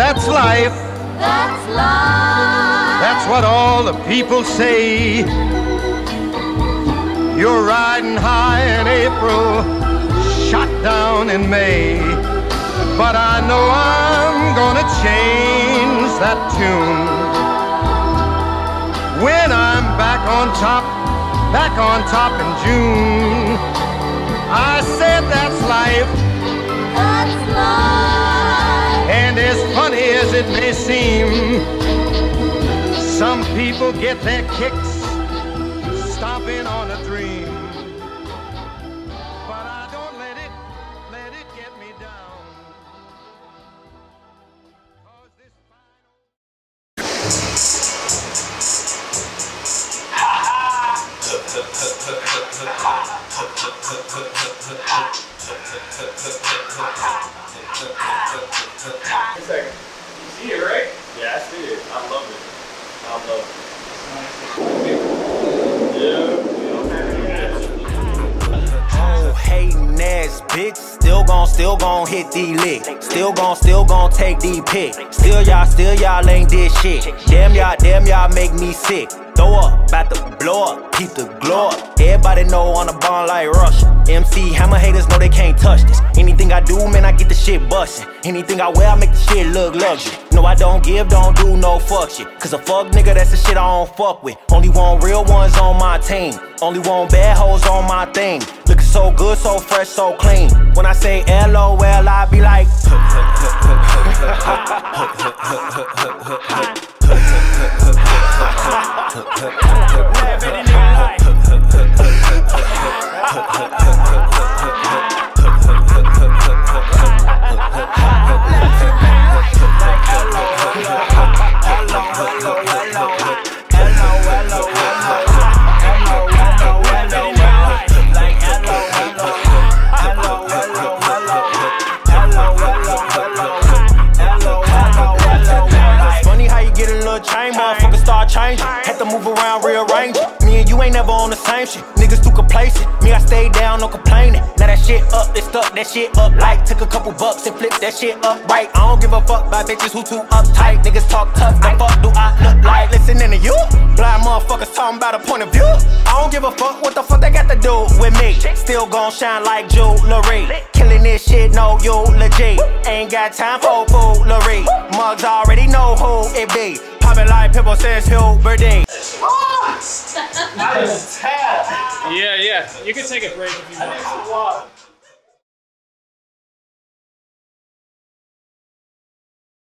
that's life. That's life. That's what all the people say. You're riding high in April, shot down in May. But I know I'm gonna change that tune. When I'm back on top, back on top in June. Funny as it may seem, some people get their kicks stomping on a dream. But I don't let it, let it get second. You see it, right? Yeah, I see it. I love it. I love it. Yeah. Oh, ass bitch. Still gon' still gon' hit the lick. Still gon' still gon' take the pick. Still y'all, still y'all ain't did shit. Damn y'all, damn y'all make me sick. Throw up, about to blow up, keep the glow up. Everybody know on the bond like Rush. MC Hammer haters know they can't touch this. Anything I do, man, I get the shit bustin'. Anything I wear, I make the shit look luxury. No, I don't give, don't do no fuck shit. Cause a fuck nigga, that's the shit I don't fuck with. Only want real ones on my team. Only want bad hoes on my thing. Looking so good, so fresh, so clean. When I say LOL, I be like. start. Had to move around, rearrange. Me and you ain't never on the same shit. Niggas too complacent. Me, I stay down, no complaining. Now that shit up, they stuck that shit up like took a couple bucks and flipped that shit up right. I don't give a fuck about bitches who too uptight. Niggas talk tough, the fuck do I look like? Listening to you, blind motherfuckers talking about a point of view. I don't give a fuck what the fuck they got to do with me. Still gon' shine like jewelry. Killing this shit, no you legit. Ain't got time for foolery. Mugs already know who it be. Poppin' like people says Hubert D. That is a tap. Yeah, yeah. You can take a break if you want.